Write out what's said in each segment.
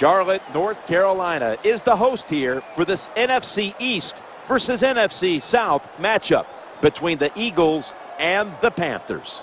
Charlotte, North Carolina is the host here for this NFC East versus NFC South matchup between the Eagles and the Panthers.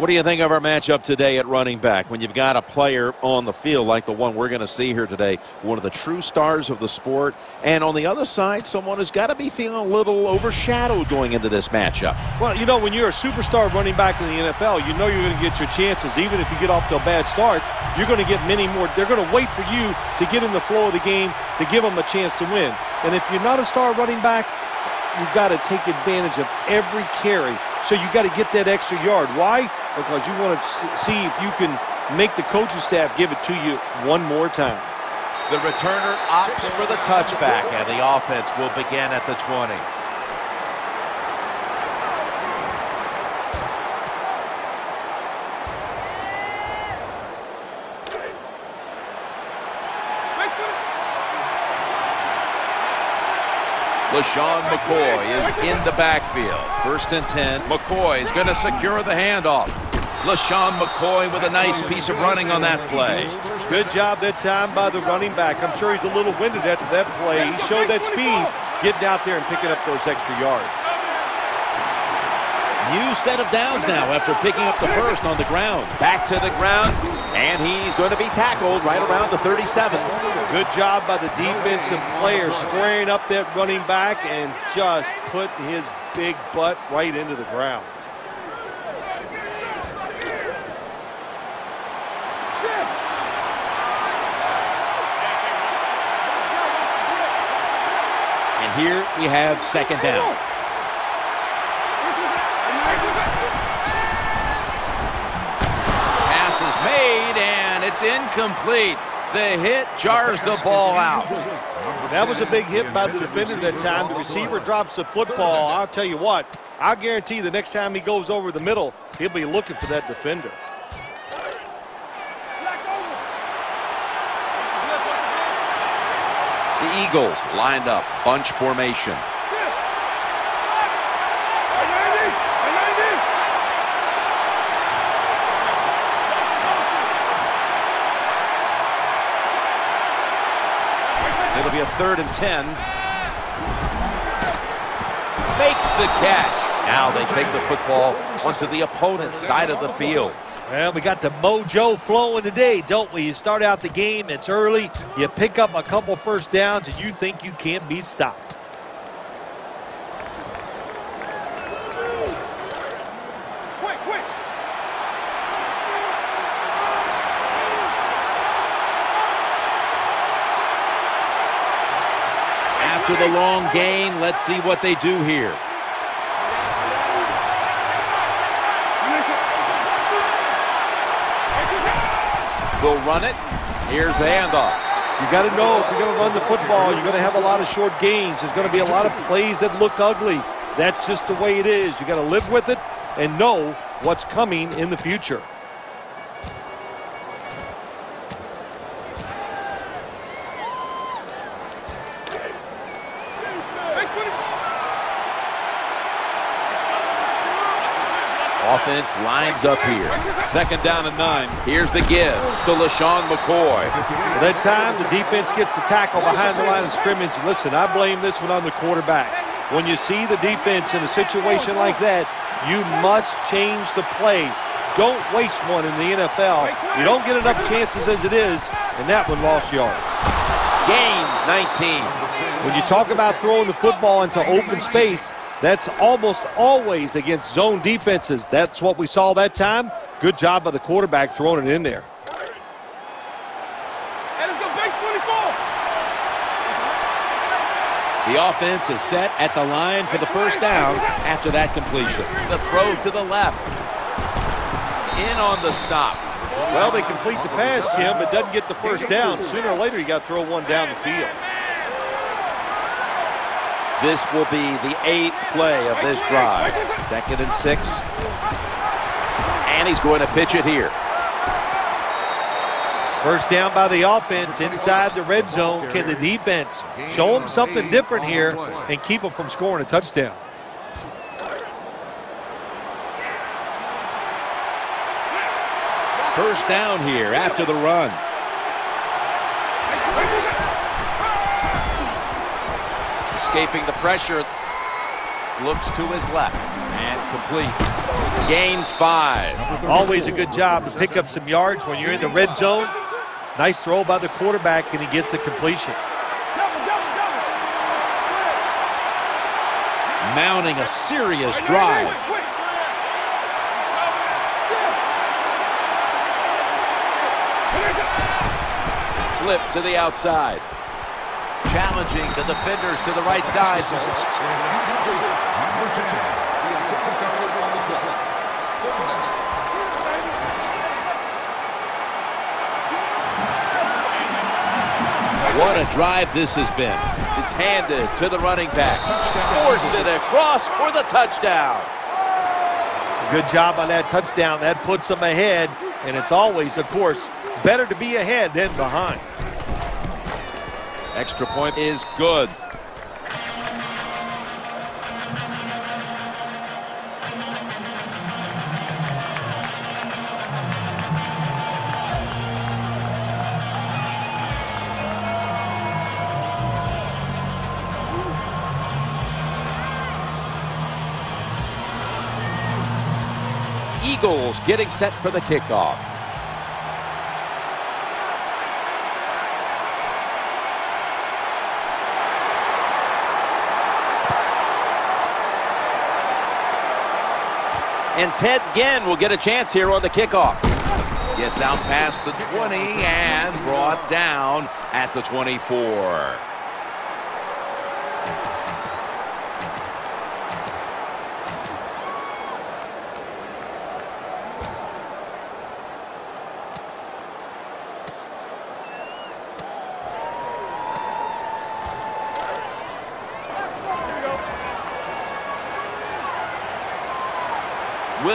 What do you think of our matchup today at running back when you've got a player on the field like the one we're going to see here today, one of the true stars of the sport, and on the other side, someone who's got to be feeling a little overshadowed going into this matchup? Well, you know, when you're a superstar running back in the NFL, you know you're going to get your chances. Even if you get off to a bad start, you're going to get many more. They're going to wait for you to get in the flow of the game to give them a chance to win. And if you're not a star running back, you've got to take advantage of every carry. So you've got to get that extra yard. Why? Because you want to see if you can make the coaching staff give it to you one more time. The returner opts for the touchback, and the offense will begin at the 20. LeSean McCoy is in the backfield. First and 10. McCoy is going to secure the handoff. LeSean McCoy with a nice piece of running on that play. Good job that time by the running back. I'm sure he's a little winded after that play. He showed that speed getting out there and picking up those extra yards. New set of downs now after picking up the first on the ground. Back to the ground, and he's going to be tackled right around the 37. Good job by the defensive player squaring up that running back and just put his big butt right into the ground. And here we have second down. It's incomplete. The hit jars the ball out. That was a big hit by the defender that time. The receiver drops the football. I'll tell you what, I guarantee the next time he goes over the middle, he'll be looking for that defender. The Eagles lined up, bunch formation. It'll be a third and 10. Makes the catch. Now they take the football onto the opponent's side of the field. Well, we got the mojo flowing today, don't we? You start out the game, it's early, you pick up a couple first downs, and you think you can't be stopped. After the long gain, let's see what they do here. They'll run it. Here's the handoff. You got to know if you're going to run the football, you're going to have a lot of short gains. There's going to be a lot of plays that look ugly. That's just the way it is. You got to live with it and know what's coming in the future. Offense lines up here. Second down and nine. Here's the give to LeSean McCoy. Well, that time, the defense gets the tackle behind the line of scrimmage. Listen, I blame this one on the quarterback. When you see the defense in a situation like that, you must change the play. Don't waste one in the NFL. You don't get enough chances as it is, and that one lost yards. Gains 19. When you talk about throwing the football into open space, that's almost always against zone defenses. That's what we saw that time. Good job by the quarterback throwing it in there. The offense is set at the line for the first down after that completion. The throw to the left. In on the stop. Well, they complete the pass, Jim, but doesn't get the first down. Sooner or later, you got to throw one down the field. This will be the eighth play of this drive. Second and six. And he's going to pitch it here. First down by the offense inside the red zone. Can the defense show them something different here and keep them from scoring a touchdown? First down here after the run. Escaping the pressure. Looks to his left. And complete. Gains five. Always a good job to pick up some yards when you're in the red zone. Nice throw by the quarterback, and he gets the completion. Mounting a serious drive. Flip to the outside. Challenging the defenders to the right side. What a drive this has been. It's handed to the running back. Force it across for the touchdown. Good job on that touchdown. That puts them ahead. And it's always, of course, better to be ahead than behind. Extra point is good. Eagles getting set for the kickoff. And Ted Ginn will get a chance here on the kickoff. Gets out past the 20 and brought down at the 24.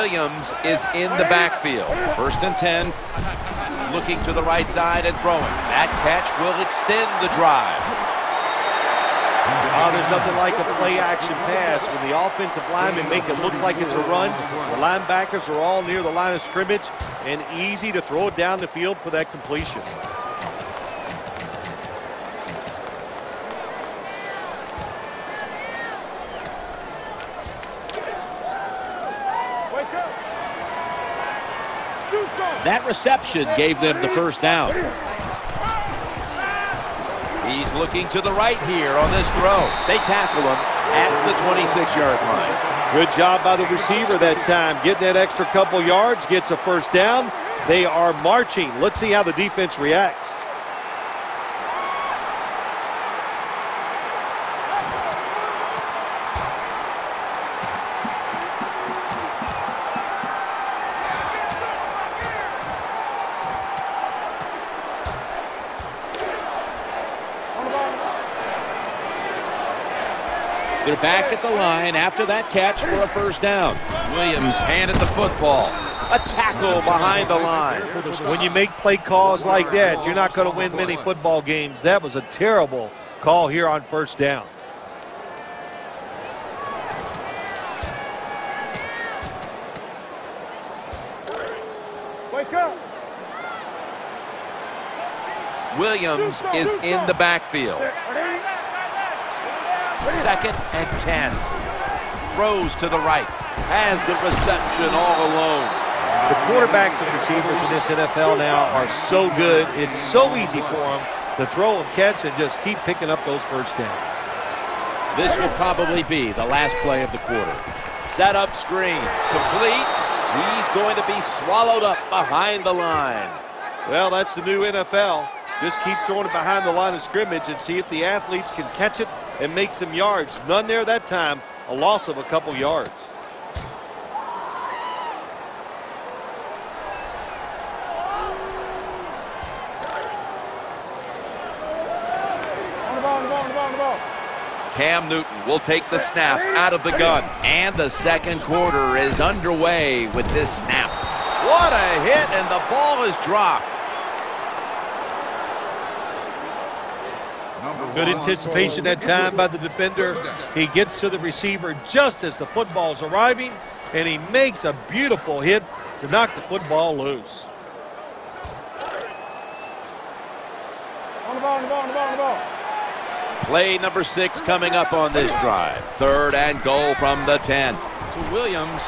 Williams is in the backfield. First and 10. Looking to the right side and throwing. That catch will extend the drive. Oh, there's nothing like a play action pass. When the offensive linemen make it look like it's a run, the linebackers are all near the line of scrimmage and easy to throw it down the field for that completion. That reception gave them the first down. He's looking to the right here on this throw. They tackle him at the 26-yard line. Good job by the receiver that time. Getting that extra couple yards, gets a first down. They are marching. Let's see how the defense reacts. Back at the line after that catch for a first down. Williams handed the football. A tackle behind the line. When you make play calls like that, you're not going to win many football games. That was a terrible call here on first down. Wake up. Williams is in the backfield. Second and 10. Throws to the right. Has the reception all alone. The quarterbacks and receivers in this NFL now are so good. It's so easy for them to throw and catch and just keep picking up those first downs. This will probably be the last play of the quarter. Set up screen. Complete. He's going to be swallowed up behind the line. Well, that's the new NFL. Just keep throwing it behind the line of scrimmage and see if the athletes can catch it and make some yards. None there that time. A loss of a couple yards. Cam Newton will take the snap out of the gun. And the second quarter is underway with this snap. What a hit, and the ball is dropped. Good anticipation that time by the defender. He gets to the receiver just as the football's arriving, and he makes a beautiful hit to knock the football loose. On the ball, on the ball, on the ball, on the ball. Play number six coming up on this drive. Third and goal from the 10. To Williams.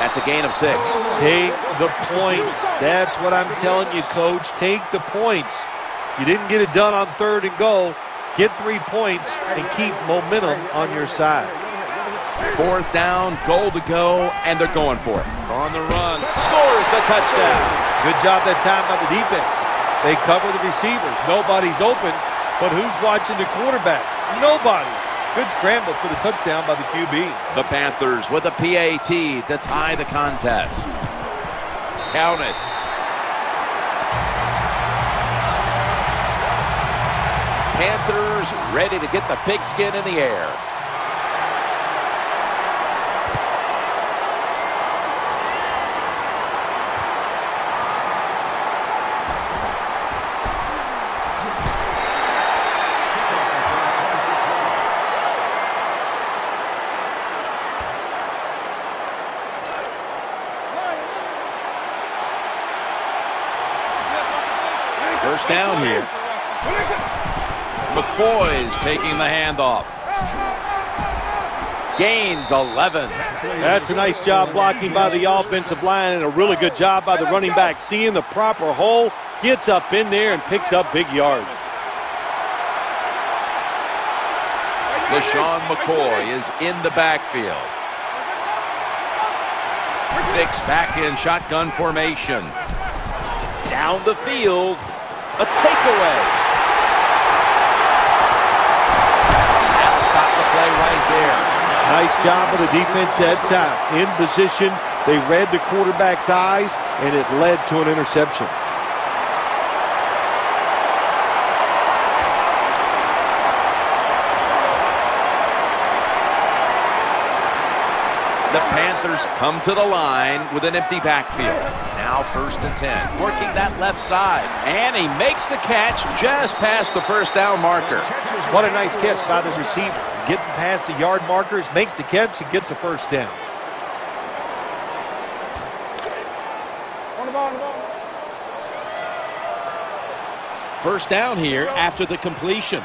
That's a gain of six. Take the points. That's what I'm telling you, Coach. Take the points. You didn't get it done on third and goal. Get three points and keep momentum on your side. Fourth down, goal to go, and they're going for it. On the run, scores the touchdown. Good job that time by the defense. They cover the receivers. Nobody's open, but who's watching the quarterback? Nobody. Good scramble for the touchdown by the QB. The Panthers with a PAT to tie the contest. Counted. Panthers ready to get the pigskin in the air. Taking the handoff. Gains 11. That's a nice job blocking by the offensive line and a really good job by the running back seeing the proper hole, gets up in there and picks up big yards. LeSean McCoy is in the backfield. Fix back in shotgun formation. Down the field. A takeaway. Nice job of the defense that time. In position, they read the quarterback's eyes, and it led to an interception. The Panthers come to the line with an empty backfield. Now first and 10. Working that left side. And he makes the catch just past the first down marker. What a nice catch by the receiver. Getting past the yard markers, makes the catch, and gets a first down. First down here after the completion.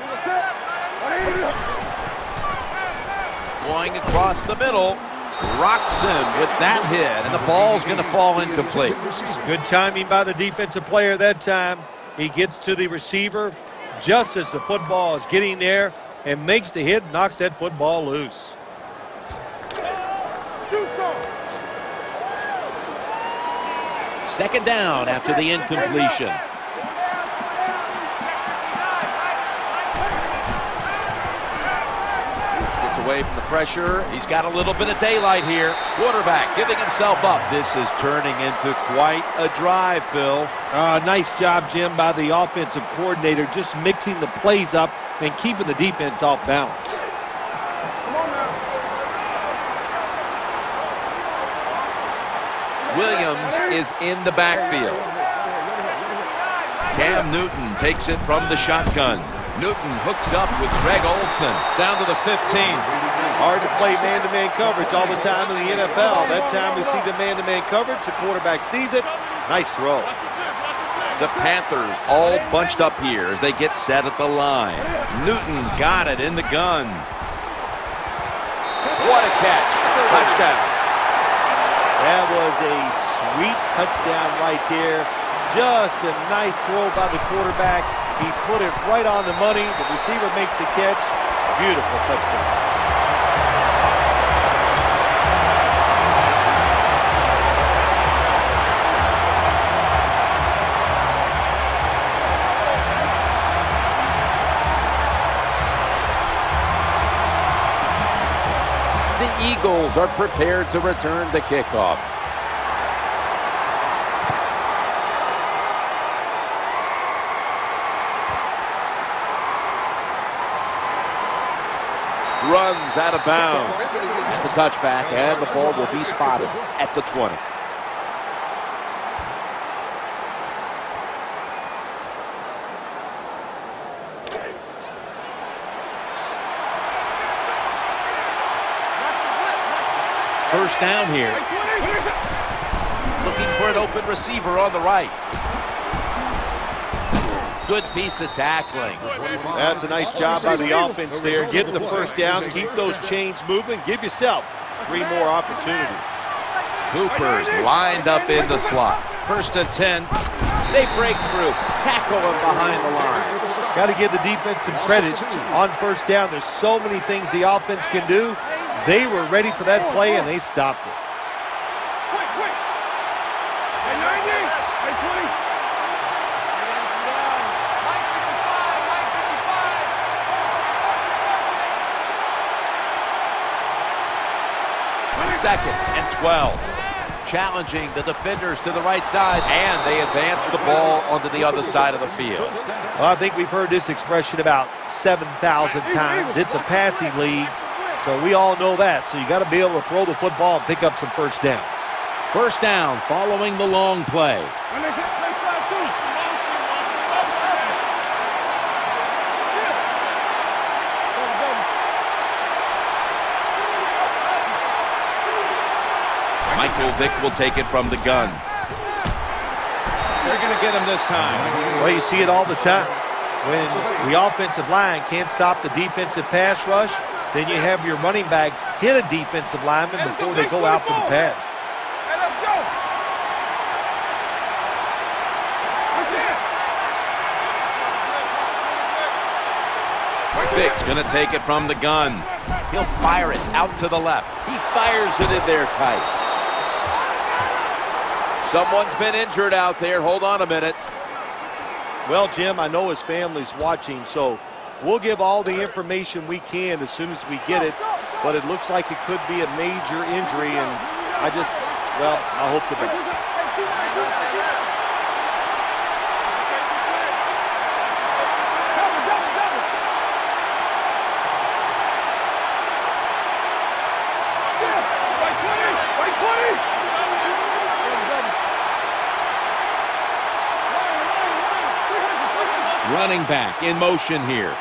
Going across the middle. Him with that hit, and the ball's going to fall incomplete. Good timing by the defensive player that time. He gets to the receiver just as the football is getting there and makes the hit, knocks that football loose. Second down after the incompletion. Gets away from the pressure. He's got a little bit of daylight here. Quarterback giving himself up. This is turning into quite a drive, Phil. Uh, nice job, Jim, by the offensive coordinator, just mixing the plays up and keeping the defense off balance. Williams is in the backfield. Cam Newton takes it from the shotgun. Newton hooks up with Greg Olsen down to the 15. Hard to play man-to-man coverage all the time in the NFL. That time we see the man-to-man coverage. The quarterback sees it. Nice throw. The Panthers all bunched up here as they get set at the line. Newton's got it in the gun. What a catch. Touchdown. That was a sweet touchdown right there. Just a nice throw by the quarterback. He put it right on the money. The receiver makes the catch. Beautiful touchdown. Eagles are prepared to return the kickoff. runs out of bounds. It's a touchback, and the ball will be spotted at the 20. Down here. Looking for an open receiver on the right. Good piece of tackling. That's a nice job by the offense there. Get the first down, keep those chains moving, give yourself three more opportunities. Cooper's lined up in the slot. First and 10. They break through. Tackle him behind the line. Got to give the defense some credit on first down. There's so many things the offense can do. They were ready for that play, and they stopped it. Second and 12. Challenging the defenders to the right side, and they advance the ball onto the other side of the field. Well, I think we've heard this expression about 7,000 times. It's a passing league, so we all know that. So you got to be able to throw the football and pick up some first downs. First down following the long play. Michael Vick will take it from the gun. They're going to get him this time. Well, you see it all the time. When the offensive line can't stop the defensive pass rush, then you have your running backs hit a defensive lineman before they go out for the pass. Vick's going to take it from the gun. He'll fire it out to the left. He fires it in there tight. Someone's been injured out there. Hold on a minute. Well, Jim, I know his family's watching, so we'll give all the information we can as soon as we get it. But it looks like it could be a major injury, and I just, well, I hope the best. Running back in motion here.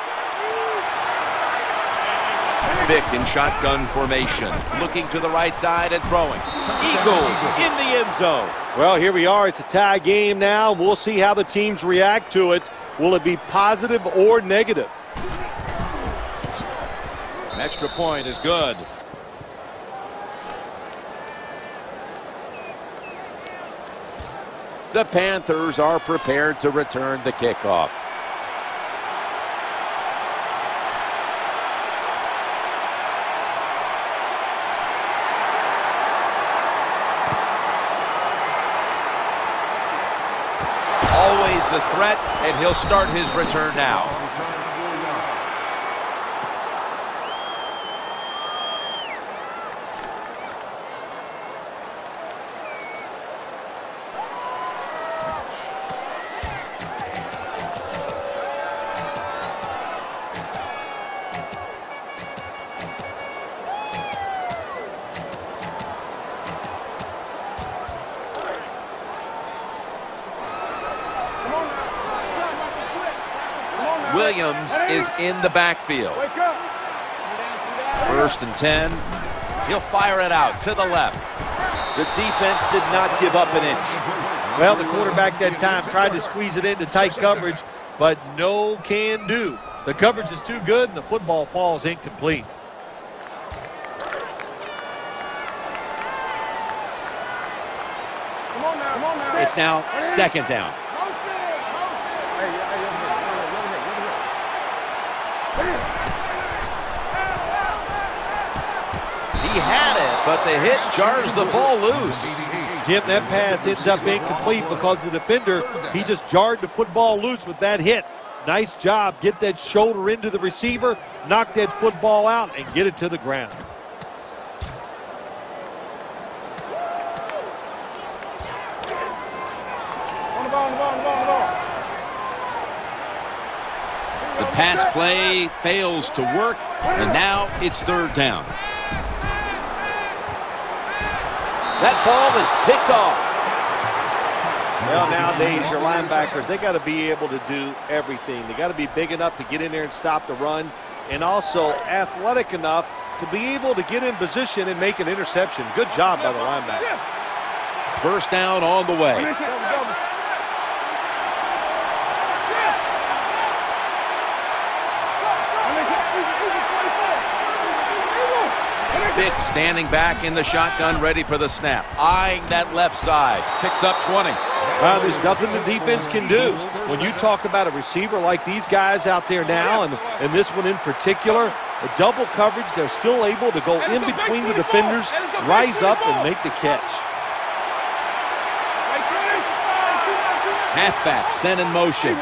Vick in shotgun formation. Looking to the right side and throwing. Eagles in the end zone. Well, here we are. It's a tie game now. We'll see how the teams react to it. Will it be positive or negative? An extra point is good. The Panthers are prepared to return the kickoff. Always the threat, and he'll start his return now. In the backfield. First and 10. He'll fire it out to the left. The defense did not give up an inch. Well, the quarterback that time tried to squeeze it into tight coverage, but no can do. The coverage is too good, and the football falls incomplete. It's now second down. He had it, but the hit jars the ball loose. Jim, that pass ends up incomplete because the defender, he just jarred the football loose with that hit. Nice job. Get that shoulder into the receiver, knock that football out, and get it to the ground. The pass play fails to work, and now it's third down. That ball is picked off. Well, nowadays, your linebackers, they got to be able to do everything. They got to be big enough to get in there and stop the run, and also athletic enough to be able to get in position and make an interception. Good job by the linebacker. First down on the way. Vick standing back in the shotgun, ready for the snap. Eyeing that left side. Picks up 20. Uh, there's nothing the defense can do. When you talk about a receiver like these guys out there now, and, and this one in particular, the double coverage, they're still able to go in between the defenders, rise up, and make the catch. Halfback sent in motion.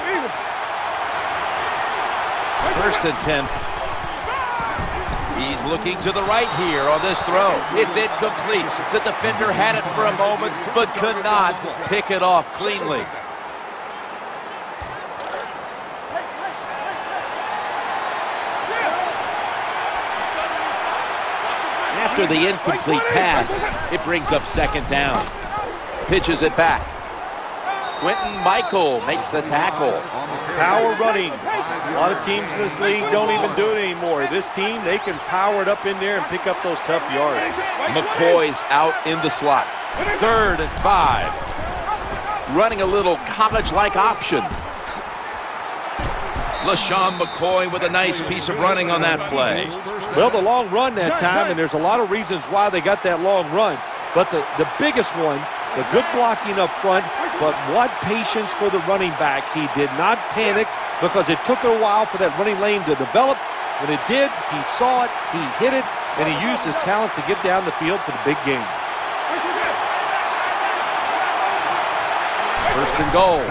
First and 10 He's looking to the right here on this throw. It's incomplete. The defender had it for a moment, but could not pick it off cleanly. After the incomplete pass, it brings up second down. Pitches it back. Quintin Mikell makes the tackle. Power running. A lot of teams in this league don't even do it anymore. This team, they can power it up in there and pick up those tough yards. McCoy's out in the slot. Third and five. Running a little college-like option. LeSean McCoy with a nice piece of running on that play. Well, the long run that time, and there's a lot of reasons why they got that long run. But the, the biggest one the good blocking up front, but what patience for the running back. He did not panic because it took a while for that running lane to develop. When it did, he saw it, he hit it, and he used his talents to get down the field for the big game. First and goal.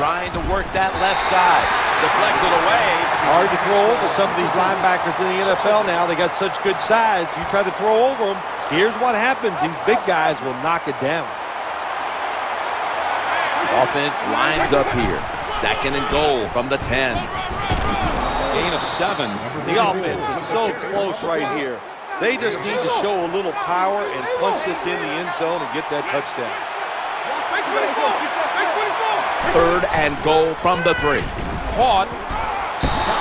Trying to work that left side. Deflected away. Hard to throw over some of these linebackers in the NFL now. They got such good size. You try to throw over them, Here's what happens. These big guys will knock it down. Offense lines up here. Second and goal from the 10. Gain of seven. The offense is so close right here. They just need to show a little power and punch this in the end zone and get that touchdown. Third and goal from the three. Caught.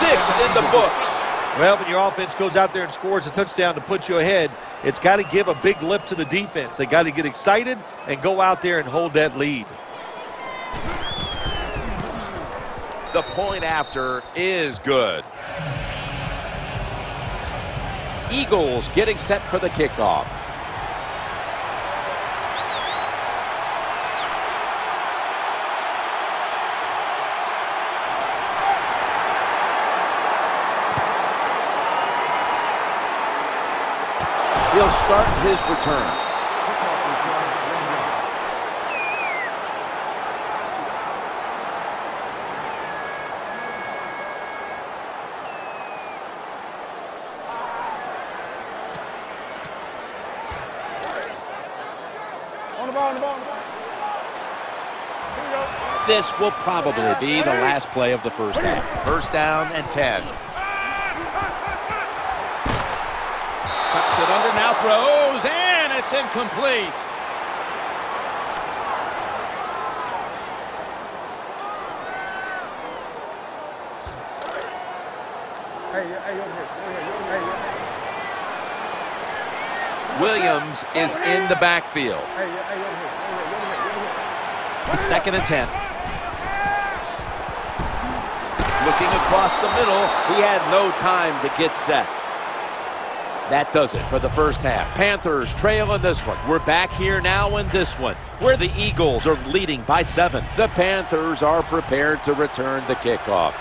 Six in the books. Well, when your offense goes out there and scores a touchdown to put you ahead, it's got to give a big lip to the defense. They got to get excited and go out there and hold that lead. The point after is good. Eagles getting set for the kickoff. He'll start his return. This will probably be the last play of the first half. First down and 10. Tucks it under, now throws, and it's incomplete. Williams is in the backfield. Second and 10. Looking across the middle, he had no time to get set. That does it for the first half. Panthers trail in this one. We're back here now in this one, where the Eagles are leading by seven. The Panthers are prepared to return the kickoff.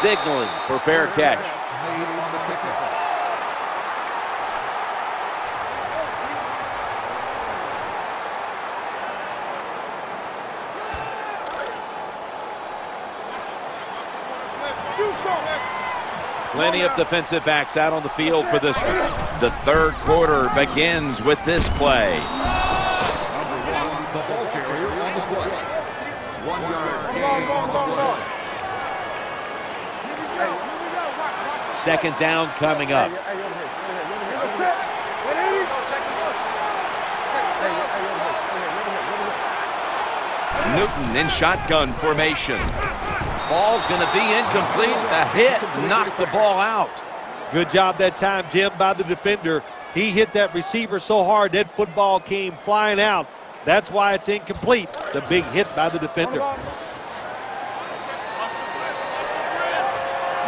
Signaling for fair catch. Plenty of defensive backs out on the field for this one. The third quarter begins with this play. Second down coming up. Newton in shotgun formation. Ball's going to be incomplete. A hit knocked the ball out. Good job that time, Jim, by the defender. He hit that receiver so hard that football came flying out. That's why it's incomplete. The big hit by the defender.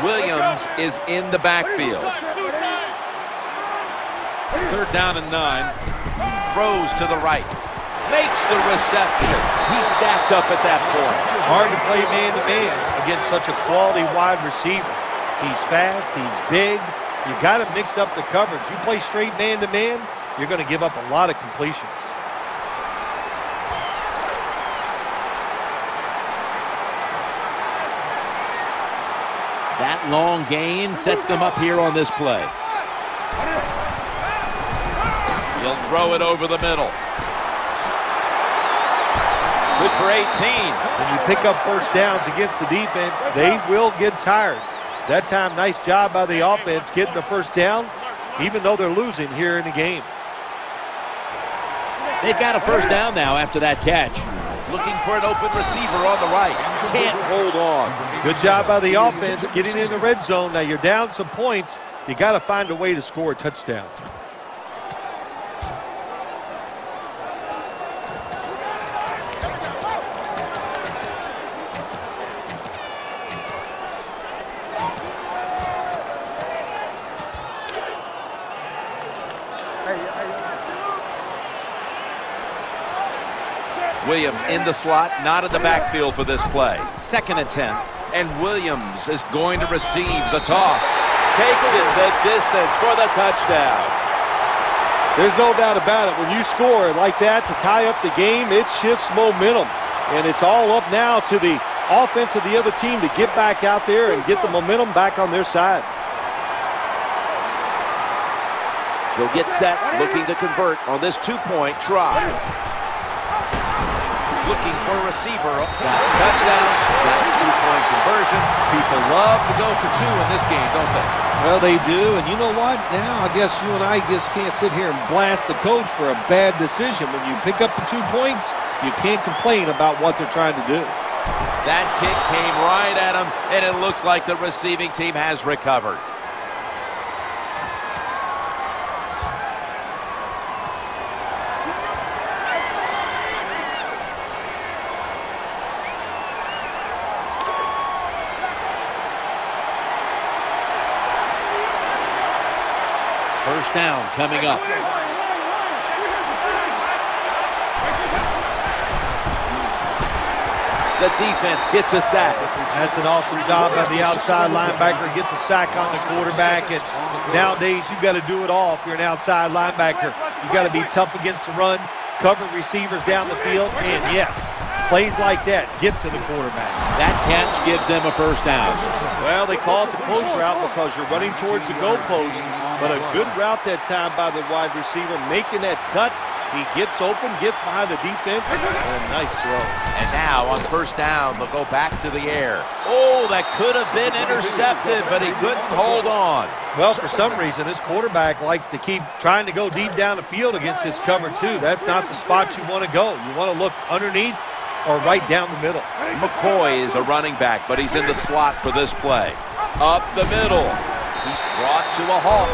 Williams is in the backfield. Third down and nine. Throws to the right. Makes the reception. He stacked up at that point. Hard to play man-to-man -man against such a quality wide receiver. He's fast. He's big. You got to mix up the coverage. You play straight man-to-man, -man, you're going to give up a lot of completions. That long gain sets them up here on this play. He'll throw it over the middle. Good for 18. When you pick up first downs against the defense, they will get tired. That time, nice job by the offense getting the first down, even though they're losing here in the game. They've got a first down now after that catch. Looking for an open receiver on the right. Can't hold on. Good job by the offense getting in the red zone. Now you're down some points. You got to find a way to score a touchdown. Williams in the slot, not in the backfield for this play. Second and 10. And Williams is going to receive the toss. Takes it the distance for the touchdown. There's no doubt about it. When you score like that to tie up the game, it shifts momentum. And it's all up now to the offense of the other team to get back out there and get the momentum back on their side. They'll get set, looking to convert on this two-point try looking for a receiver. Touchdown, two-point conversion. People love to go for two in this game, don't they? Well, they do, and you know what? Now I guess you and I just can't sit here and blast the coach for a bad decision. When you pick up the two points, you can't complain about what they're trying to do. That kick came right at him, and it looks like the receiving team has recovered. First down coming up. The defense gets a sack. That's an awesome job by the outside linebacker. Gets a sack on the quarterback. And nowadays, you've got to do it all if you're an outside linebacker. You've got to be tough against the run, cover receivers down the field, and yes, plays like that get to the quarterback. That catch gives them a first down. Well, they call it the post route because you're running towards the goalpost, but a good route that time by the wide receiver, making that cut. He gets open, gets behind the defense, and a nice throw. And now on first down, they'll go back to the air. Oh, that could have been intercepted, but he couldn't hold on. Well, for some reason, this quarterback likes to keep trying to go deep down the field against this cover two. That's not the spot you want to go. You want to look underneath or right down the middle. McCoy is a running back, but he's in the slot for this play. Up the middle. He's brought to a halt.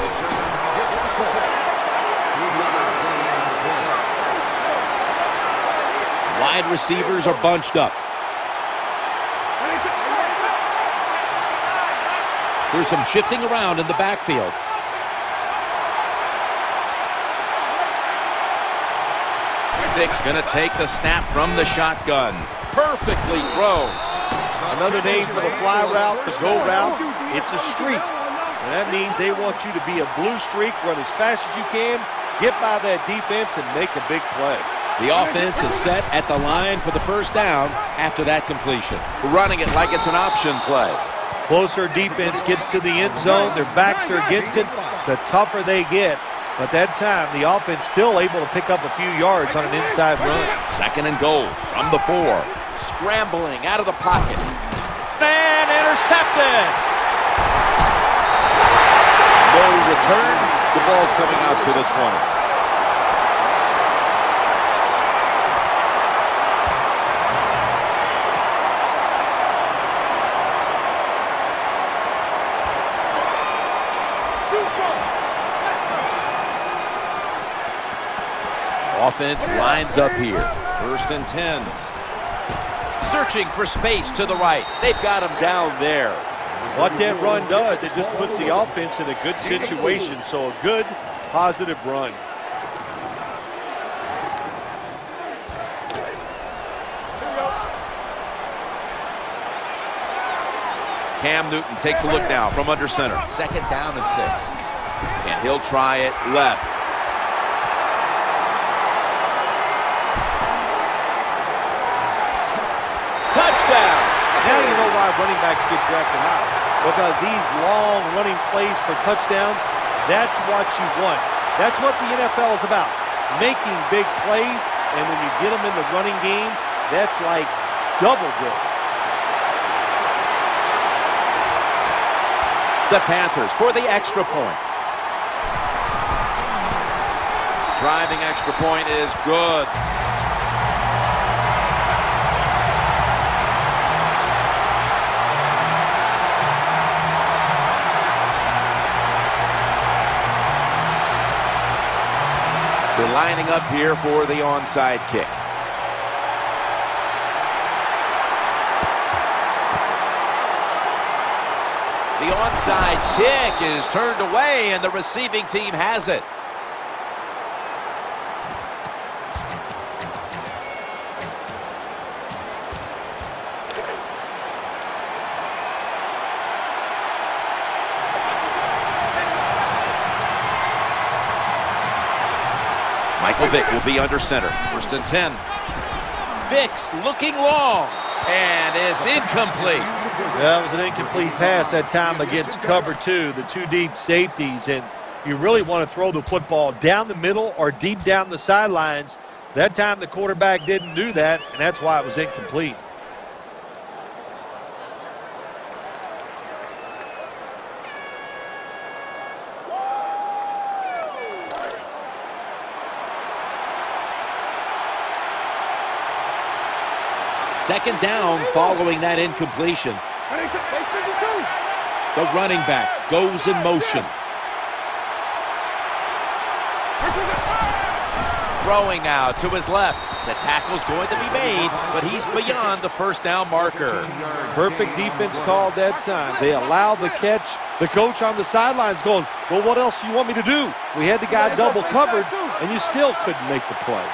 Wide receivers are bunched up. There's some shifting around in the backfield. Vick's going to take the snap from the shotgun. Perfectly thrown. Another name for the fly route, the go route. It's a streak. And that means they want you to be a blue streak, run as fast as you can, get by that defense, and make a big play. The offense is set at the line for the first down after that completion. Running it like it's an option play. Closer defense gets to the end zone. Their backs are against it. The tougher they get, but that time, the offense still able to pick up a few yards on an inside run. Second and goal from the four. Scrambling out of the pocket. And intercepted. Return. The ball's coming out to the 20. offense lines up here. First and 10. Searching for space to the right. They've got him down there. What that run does, it just puts the offense in a good situation. So a good, positive run. Cam Newton takes a look now from under center. Second down and six. And he'll try it left. Now you know why running backs get drafted high. Because these long running plays for touchdowns, that's what you want. That's what the NFL is about. Making big plays, and when you get them in the running game, that's like double good. The Panthers for the extra point. Driving extra point is good. Lining up here for the onside kick. The onside kick is turned away, and the receiving team has it. Vick will be under center. First and 10. Vick's looking long, and it's incomplete. That was an incomplete pass that time against cover two, the two deep safeties, and you really want to throw the football down the middle or deep down the sidelines. That time the quarterback didn't do that, and that's why it was incomplete. Second down following that incompletion. The running back goes in motion. Throwing now to his left. The tackle's going to be made, but he's beyond the first down marker. Perfect defense called that time. They allowed the catch. The coach on the sidelines going, well, what else do you want me to do? We had the guy double covered, and you still couldn't make the play.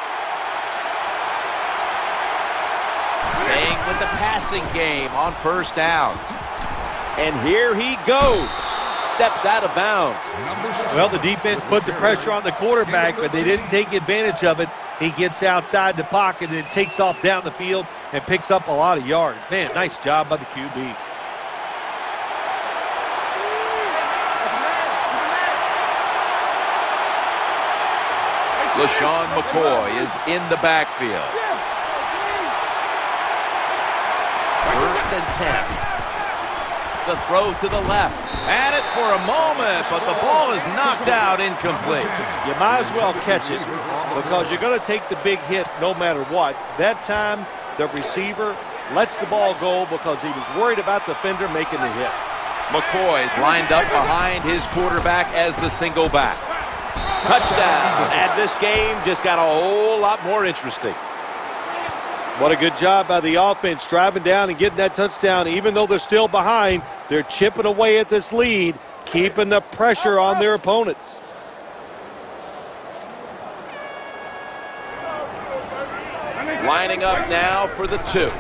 Staying with the passing game on first down. And here he goes. Steps out of bounds. Well, the defense put the pressure on the quarterback, but they didn't take advantage of it. He gets outside the pocket and takes off down the field and picks up a lot of yards. Man, nice job by the QB. LeSean McCoy is in the backfield. First and 10. The throw to the left. At it for a moment, but the ball is knocked out incomplete. You might as well catch it because you're going to take the big hit no matter what. That time, the receiver lets the ball go because he was worried about the defender making the hit. McCoy's lined up behind his quarterback as the single back. Touchdown. And this game just got a whole lot more interesting. What a good job by the offense driving down and getting that touchdown. Even though they're still behind, they're chipping away at this lead, keeping the pressure on their opponents. Lining up now for the two.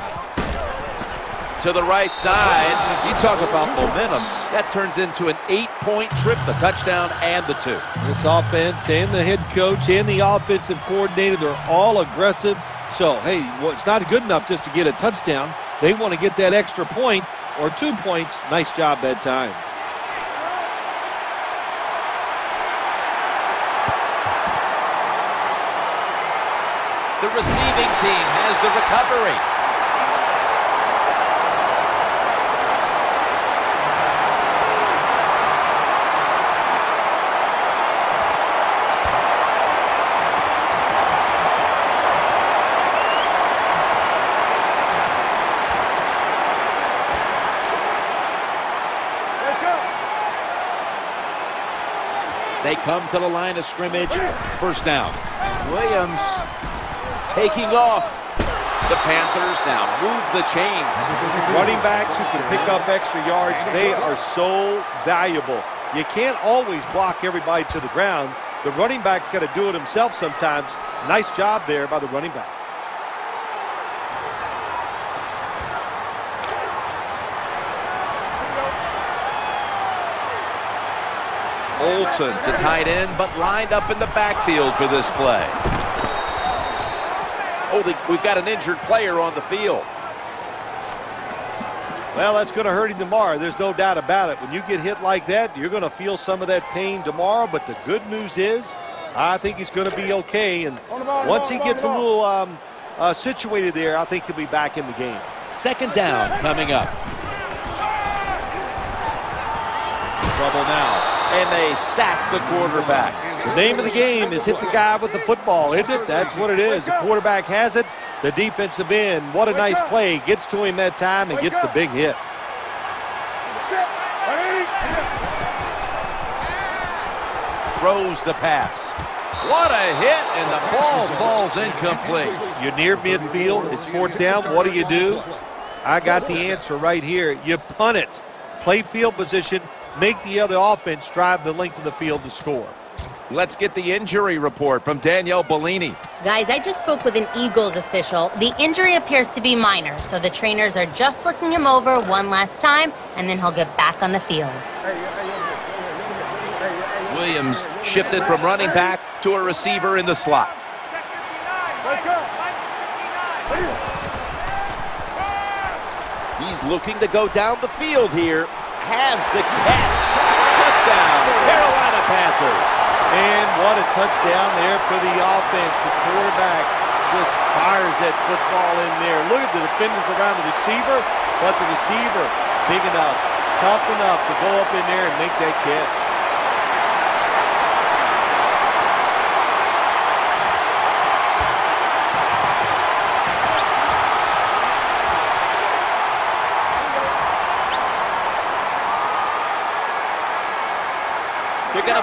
To the right side. You talk about momentum. That turns into an eight-point trip, the touchdown and the two. This offense and the head coach and the offensive coordinator, they're all aggressive. So, hey, well, it's not good enough just to get a touchdown. They want to get that extra point or two points. Nice job that time. The receiving team has the recovery. Come to the line of scrimmage. First down. Williams taking off. The Panthers now move the chains. Running backs who can pick up extra yards, they are so valuable. You can't always block everybody to the ground. The running back's got to do it himself sometimes. Nice job there by the running back. Olsen's a tight end, but lined up in the backfield for this play. Oh, the, we've got an injured player on the field. Well, that's going to hurt him tomorrow. There's no doubt about it. When you get hit like that, you're going to feel some of that pain tomorrow. But the good news is, I think he's going to be okay. And once he gets a little um, uh, situated there, I think he'll be back in the game. Second down coming up. Trouble now. And they sack the quarterback. The name of the game is hit the guy with the football, isn't it? That's what it is. The quarterback has it. The defensive end, what a nice play. Gets to him that time and gets the big hit. Throws the pass. What a hit, and the ball falls incomplete. You're near midfield. It's fourth down. What do you do? I got the answer right here. You punt it. Play field position. Make the other offense drive the length of the field to score. Let's get the injury report from Danielle Bellini. Guys, I just spoke with an Eagles official. The injury appears to be minor, so the trainers are just looking him over one last time, and then he'll get back on the field. Williams shifted from running back to a receiver in the slot. He's looking to go down the field here. Has the catch. Touchdown, Carolina Panthers. And what a touchdown there for the offense. The quarterback just fires that football in there. Look at the defenders around the receiver, but the receiver big enough, tough enough to go up in there and make that catch.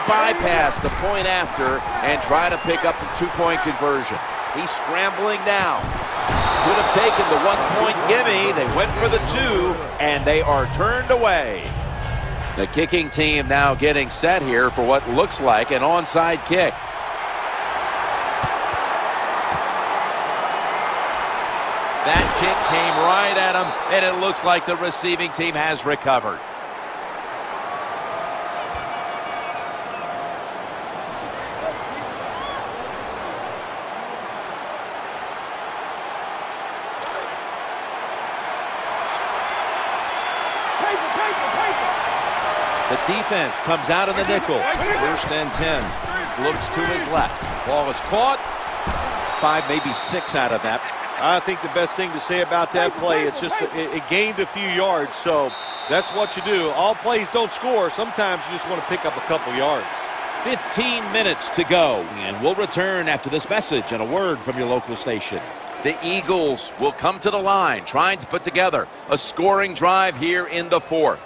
Bypass the point after and try to pick up the two-point conversion. He's scrambling now. Could have taken the one-point gimme. They went for the two, and they are turned away. The kicking team now getting set here for what looks like an onside kick. That kick came right at him, and it looks like the receiving team has recovered. The defense comes out of the nickel. First and 10. Looks to his left. Ball is caught. Five, maybe six out of that. I think the best thing to say about that play, it's just it, it gained a few yards, so that's what you do. All plays don't score. Sometimes you just want to pick up a couple yards. 15 minutes to go, and we'll return after this message and a word from your local station. The Eagles will come to the line, trying to put together a scoring drive here in the fourth.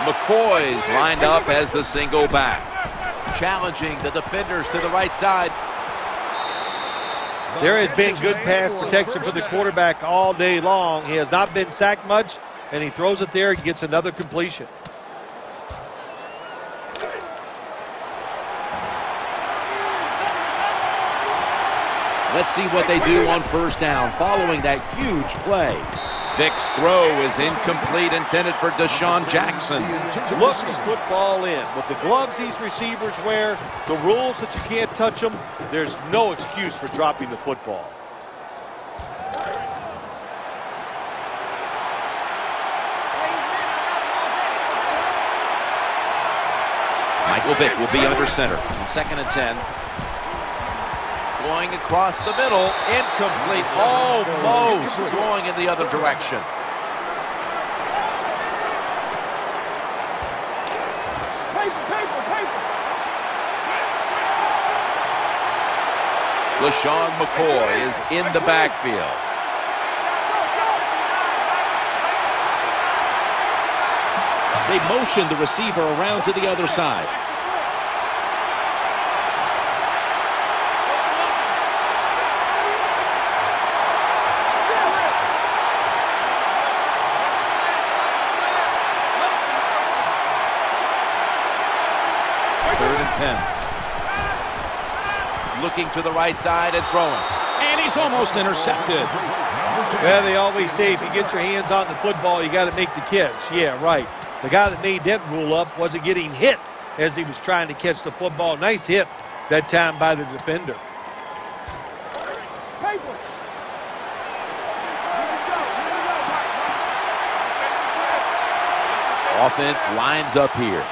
McCoy's lined up as the single back. Challenging the defenders to the right side. There has been good pass protection for the quarterback all day long. He has not been sacked much, and he throws it there and gets another completion. Let's see what they do on first down following that huge play. Vick's throw is incomplete, intended for DeSean Jackson. Looks the football in. With the gloves these receivers wear, the rules that you can't touch them, there's no excuse for dropping the football. Michael Vick will be under center. Second and 10. Going across the middle. Incomplete. Oh, Almost going in the other direction. LeSean McCoy is in the backfield. They motion the receiver around to the other side. Third and ten. Looking to the right side and throwing. And he's almost intercepted. Well, they always say if you get your hands on the football, you got to make the catch. Yeah, right. The guy that made that rule up wasn't getting hit as he was trying to catch the football. Nice hit that time by the defender. Offense lines up here.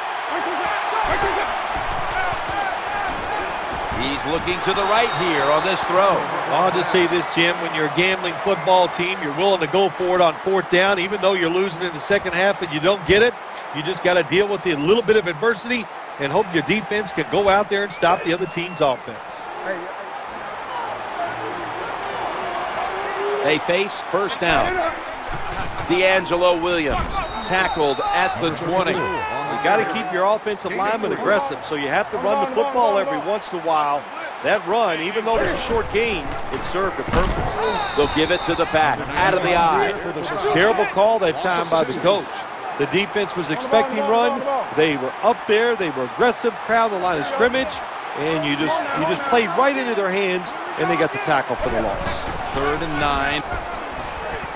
He's looking to the right here on this throw. I'll just say this, Jim. When you're a gambling football team, you're willing to go for it on fourth down, even though you're losing in the second half and you don't get it. You just got to deal with a little bit of adversity and hope your defense can go out there and stop the other team's offense. They face first down. DeAngelo Williams tackled at the 20. You got to keep your offensive lineman aggressive, so you have to run the football every once in a while. That run, even though it's a short game, it served a purpose. They'll give it to the back, out of the eye. Terrible call that time by the coach. The defense was expecting run. They were up there. They were aggressive, crowd the line of scrimmage, and you just you just played right into their hands, and they got the tackle for the loss. Third and nine.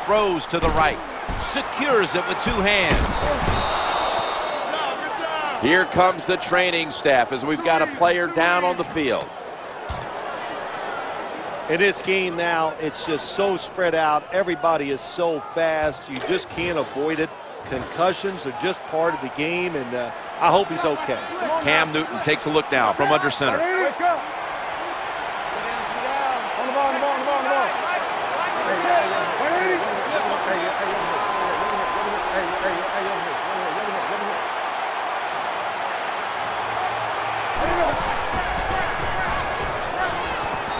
Throws to the right. Secures it with two hands. Here comes the training staff as we've got a player down on the field. In this game now, it's just so spread out. Everybody is so fast. You just can't avoid it. Concussions are just part of the game, and uh, I hope he's okay. Cam Newton takes a look now from under center.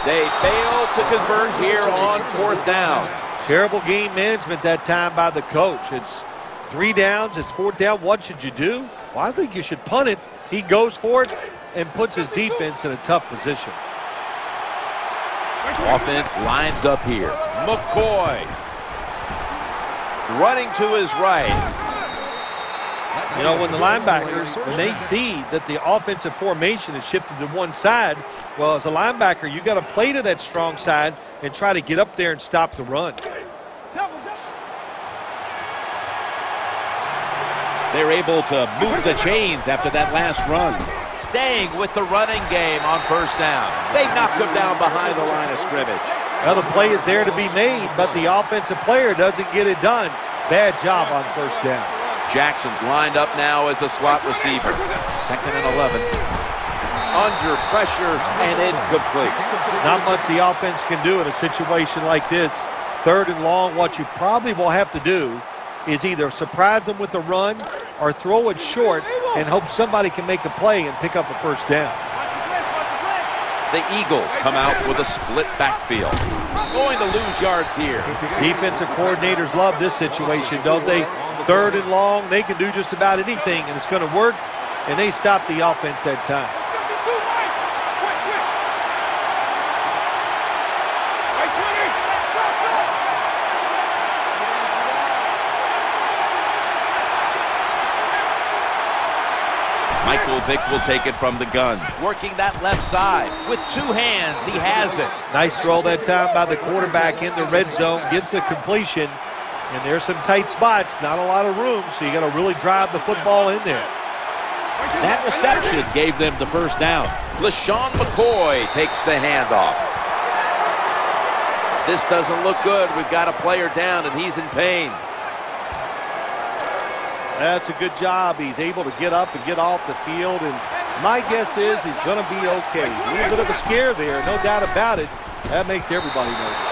They fail to convert here on fourth down. Terrible game management that time by the coach. It's three downs, it's fourth down. What should you do? Well, I think you should punt it. He goes for it and puts his defense in a tough position. Offense lines up here. McCoy running to his right. You know, when the linebackers, when they see that the offensive formation is shifted to one side, well, as a linebacker, you've got to play to that strong side and try to get up there and stop the run. They're able to move the chains after that last run. Staying with the running game on first down. They knocked them down behind the line of scrimmage. Well, the play is there to be made, but the offensive player doesn't get it done. Bad job on first down. Jackson's lined up now as a slot receiver. Second and 11. Under pressure and incomplete. Not much the offense can do in a situation like this. Third and long, what you probably will have to do is either surprise them with a run or throw it short and hope somebody can make a play and pick up a first down. The Eagles come out with a split backfield. Going to lose yards here. Defensive coordinators love this situation, don't they? Third and long, they can do just about anything, and it's going to work, and they stop the offense that time. Michael Vick will take it from the gun. Working that left side. With two hands, he has it. Nice throw that time by the quarterback in the red zone. Gets the completion. And there's some tight spots, not a lot of room, so you got to really drive the football in there. That reception gave them the first down. LeSean McCoy takes the handoff. This doesn't look good. We've got a player down, and he's in pain. That's a good job. He's able to get up and get off the field, and my guess is he's going to be okay. A little bit of a scare there, no doubt about it. That makes everybody nervous.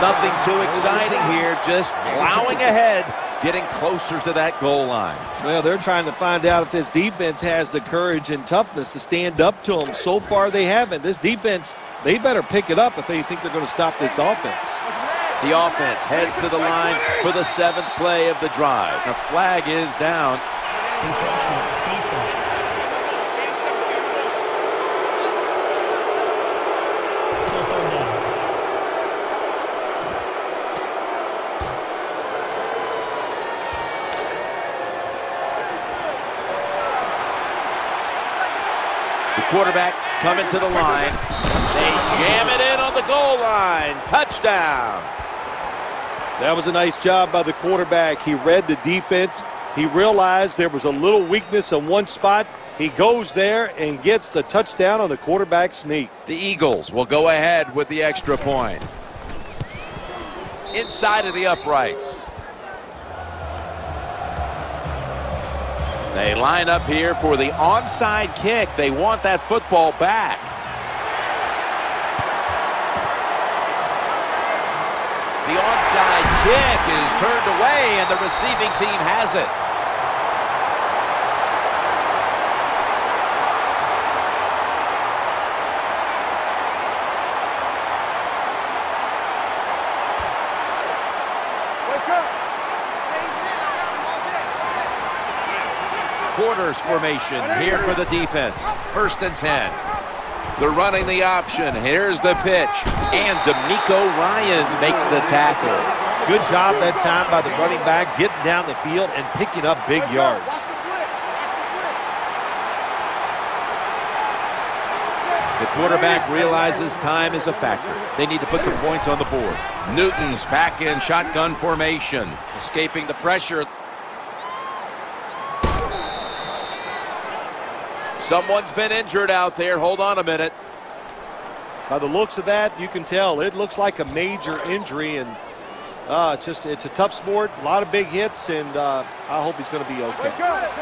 Nothing too exciting here, just plowing ahead, getting closer to that goal line. Well, they're trying to find out if this defense has the courage and toughness to stand up to them. So far, they haven't. This defense, they better pick it up if they think they're going to stop this offense. The offense heads to the line for the seventh play of the drive. The flag is down. Encroachment, defense. Quarterback coming to the line. They jam it in on the goal line. Touchdown. That was a nice job by the quarterback. He read the defense. He realized there was a little weakness in one spot. He goes there and gets the touchdown on the quarterback sneak. The Eagles will go ahead with the extra point. Inside of the uprights. They line up here for the onside kick. They want that football back. The onside kick is turned away, and the receiving team has it. Quarters formation here for the defense. First and 10. They're running the option. Here's the pitch. And DeMeco Ryans makes the tackle. Good job that time by the running back getting down the field and picking up big yards. The quarterback realizes time is a factor. They need to put some points on the board. Newton's back in shotgun formation. Escaping the pressure. Someone's been injured out there. Hold on a minute. By the looks of that, you can tell it looks like a major injury, and uh, it's just it's a tough sport, a lot of big hits, and uh, I hope he's going to be okay.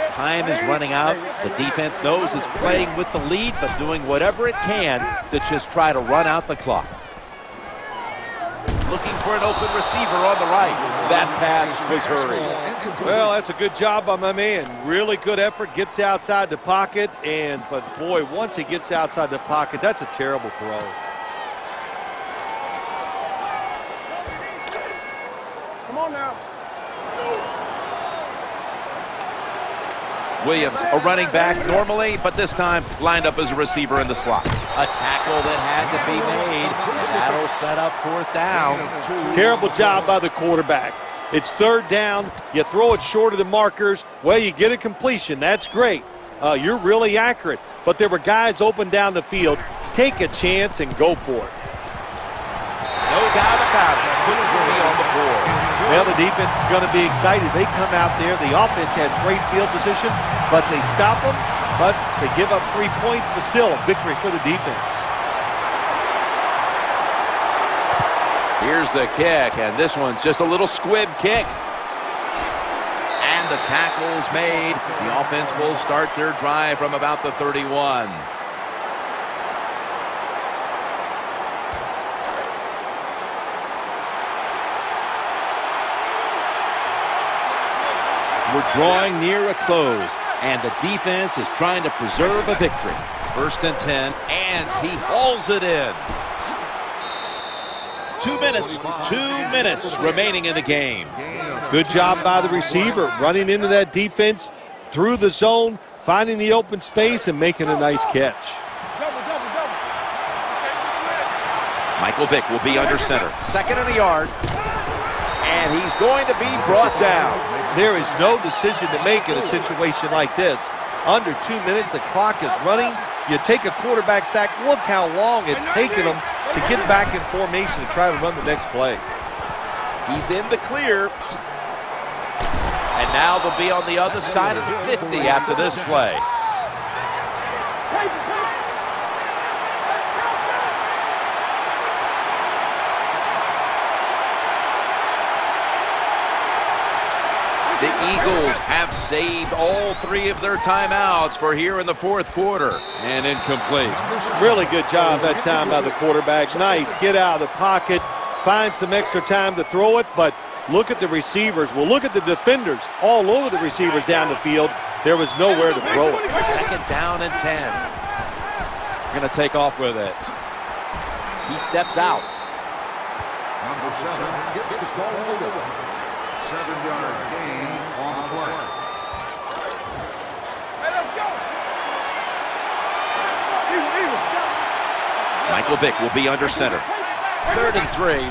Time is running out. The defense knows is playing with the lead, but doing whatever it can to just try to run out the clock. Looking for an open receiver on the right. That pass was hurried. Well, that's a good job by my man. Really good effort. Gets outside the pocket, and but boy, once he gets outside the pocket, that's a terrible throw. Williams, a running back normally, but this time lined up as a receiver in the slot. A tackle that had to be made, and that'll set up fourth down. Terrible job by the quarterback. It's third down. You throw it short of the markers. Well, you get a completion. That's great. Uh, you're really accurate. But there were guys open down the field. Take a chance and go for it. No doubt about it. Well, the defense is going to be excited. They come out there. The offense has great field position, but they stop them. But they give up three points, but still a victory for the defense. Here's the kick, and this one's just a little squib kick. And the tackle's made. The offense will start their drive from about the 31. We're drawing near a close, and the defense is trying to preserve a victory. First and 10, and he hauls it in. Two minutes, two minutes remaining in the game. Good job by the receiver, running into that defense through the zone, finding the open space, and making a nice catch. Michael Vick will be under center. Second in the yard. And he's going to be brought down. There is no decision to make in a situation like this. Under two minutes, the clock is running. You take a quarterback sack. Look how long it's taken them to get back in formation to try to run the next play. He's in the clear. And now they'll be on the other side of the 50 after this play. Eagles have saved all three of their timeouts for here in the fourth quarter. And incomplete. Really good job that time by the quarterback. Nice. Get out of the pocket. find some extra time to throw it, but look at the receivers. Well, look at the defenders all over the receivers down the field. There was nowhere to throw it. Second down and 10. Going to take off with it. He steps out. Number seven gets the call over. Seven-yard gain on the play. Michael Vick will be under center. Third and three.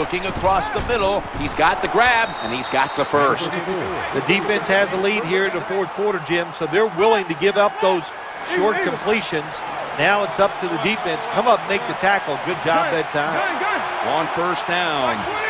Looking across the middle. He's got the grab, and he's got the first. The defense has a lead here in the fourth quarter, Jim, so they're willing to give up those short completions. Now it's up to the defense. Come up, make the tackle. Good job that time. On first down.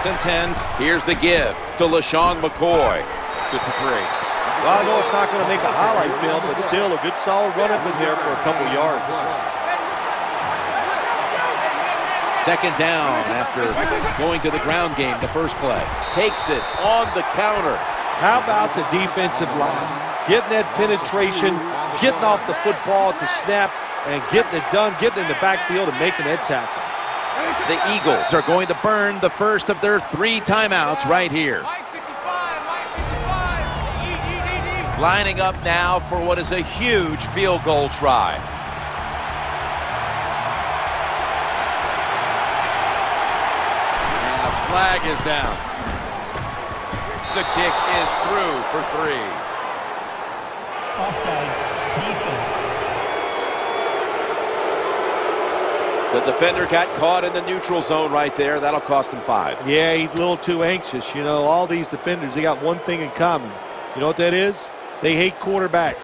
First and 10. Here's the give to LeSean McCoy. Good for three. Well, I know it's not going to make a highlight film, but still a good solid run up in there for a couple yards. Second down after going to the ground game the first play. Takes it on the counter. How about the defensive line? Getting that penetration, getting off the football at the snap, and getting it done, getting in the backfield and making that tackle. The Eagles are going to burn the first of their three timeouts right here. Lining up now for what is a huge field goal try. And the flag is down. The kick is through for three. Offside. Defense. The defender got caught in the neutral zone right there. That'll cost him five. Yeah, he's a little too anxious. You know, all these defenders, they got one thing in common. You know what that is? They hate quarterbacks.